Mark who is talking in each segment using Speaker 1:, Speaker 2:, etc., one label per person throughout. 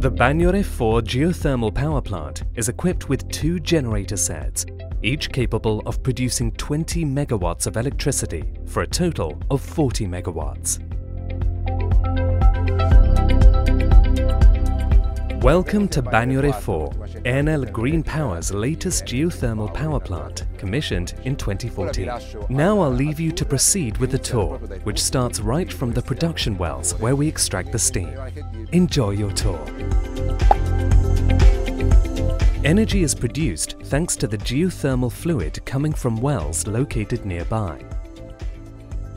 Speaker 1: Bagnore 4 geothermal power plant is equipped with two generator sets, each capable of producing 20 megawatts of electricity for a total of 40 megawatts. Welcome to Bagnore 4, Enel Green Power's latest geothermal power plant, commissioned in 2014. Now I'll leave you to proceed with the tour, which starts right from the production wells where we extract the steam. Enjoy your tour. Energy is produced thanks to the geothermal fluid coming from wells located nearby.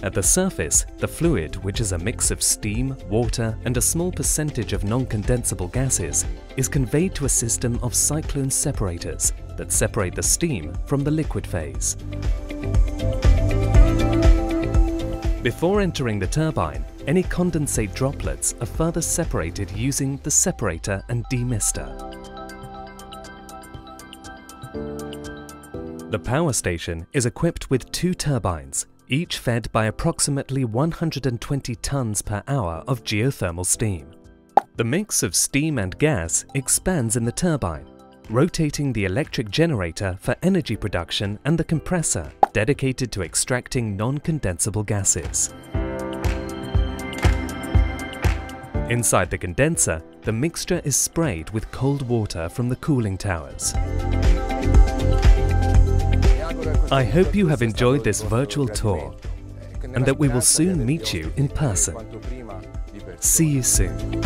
Speaker 1: At the surface, the fluid, which is a mix of steam, water and a small percentage of non-condensable gases, is conveyed to a system of cyclone separators that separate the steam from the liquid phase. Before entering the turbine, any condensate droplets are further separated using the separator and demister. The power station is equipped with two turbines, each fed by approximately 120 tons per hour of geothermal steam. The mix of steam and gas expands in the turbine, rotating the electric generator for energy production and the compressor, dedicated to extracting non-condensable gases. Inside the condenser, the mixture is sprayed with cold water from the cooling towers. I hope you have enjoyed this virtual tour and that we will soon meet you in person. See you soon.